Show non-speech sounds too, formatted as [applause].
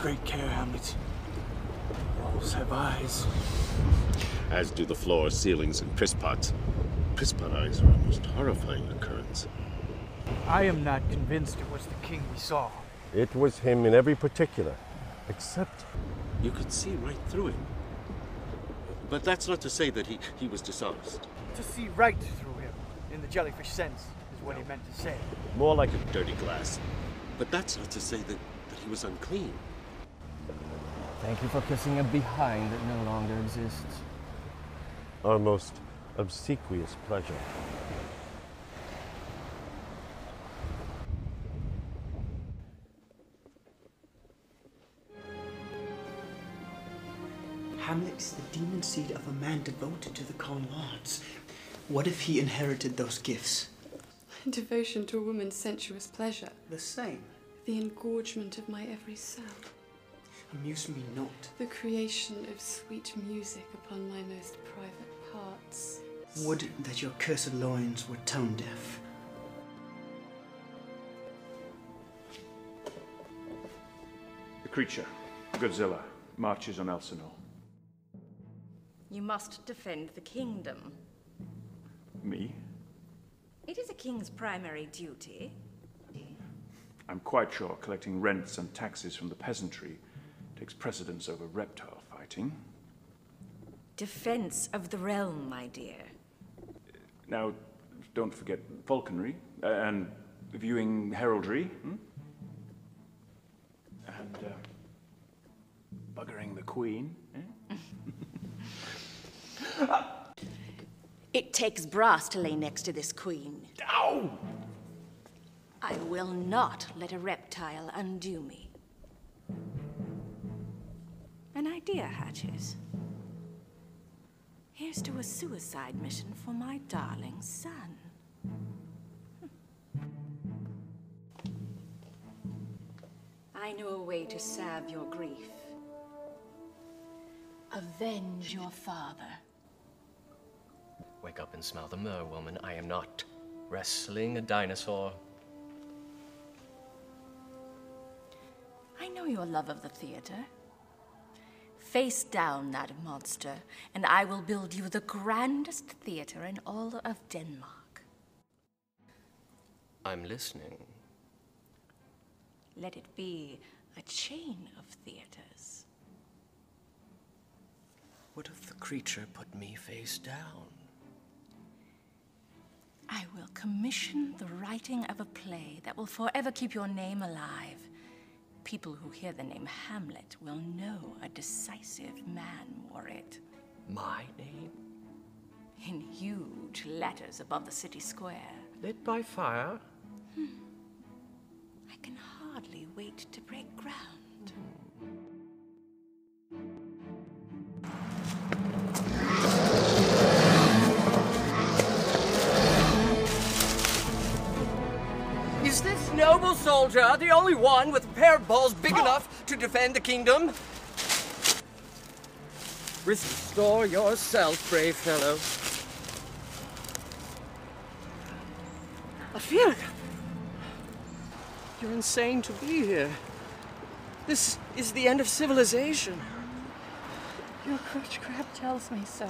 great care, Hamlet. Walls have eyes. As do the floors, ceilings, and piss pots. Piss pot eyes are a most horrifying occurrence. I am not convinced it was the king we saw. It was him in every particular, except You could see right through him. But that's not to say that he, he was dishonest. To see right through him, in the jellyfish sense, is what he meant to say. more like a Dirty glass. But that's not to say that, that he was unclean. Thank you for kissing a behind that no longer exists. our most obsequious pleasure. Hamlet is the demon seed of a man devoted to the calm arts. What if he inherited those gifts? [laughs] Devotion to a woman's sensuous pleasure. The same. The engorgement of my every cell. Amuse me not. The creation of sweet music upon my most private parts. Would that your cursed loins were tone deaf. The creature, Goodzilla, marches on Elsinore. You must defend the kingdom. Me? It is a king's primary duty. I'm quite sure collecting rents and taxes from the peasantry takes precedence over reptile fighting. Defense of the realm, my dear. Now, don't forget falconry uh, and viewing heraldry. Hmm? And uh, buggering the queen. eh? [laughs] It takes brass to lay next to this queen. Ow! I will not let a reptile undo me. An idea hatches. Here's to a suicide mission for my darling son. Hmm. I know a way to salve your grief. Avenge your father. Wake up and smell the myrrh, woman. I am not wrestling a dinosaur. I know your love of the theater. Face down that monster, and I will build you the grandest theater in all of Denmark. I'm listening. Let it be a chain of theaters. What if the creature put me face down? I will commission the writing of a play that will forever keep your name alive. People who hear the name Hamlet will know a decisive man wore it. My name? In huge letters above the city square. Lit by fire? Hmm. I can hardly wait to break ground. Is this noble soldier the only one with a pair of balls big enough to defend the kingdom? Restore yourself, brave fellow. I feel. You're insane to be here. This is the end of civilization. Your crutch crab tells me so.